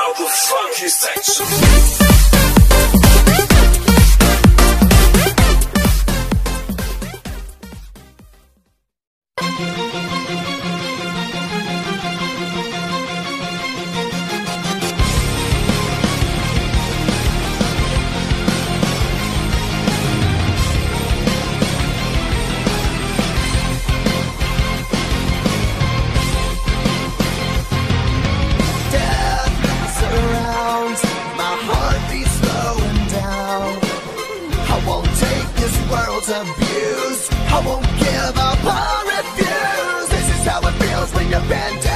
out the funky section. Death world's abuse. I won't give up or refuse. This is how it feels when you're bent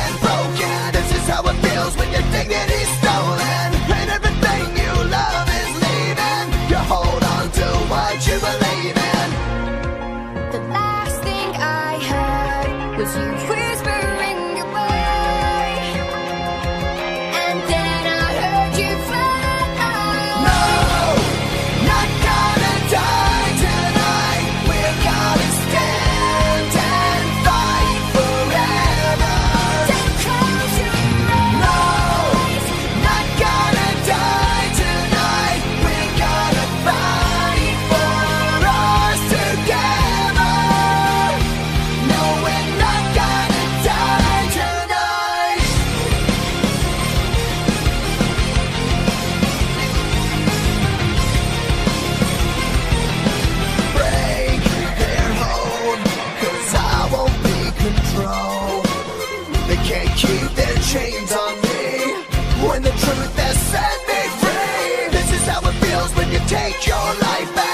can't keep their chains on me. When the truth has set me free This is how it feels when you take your life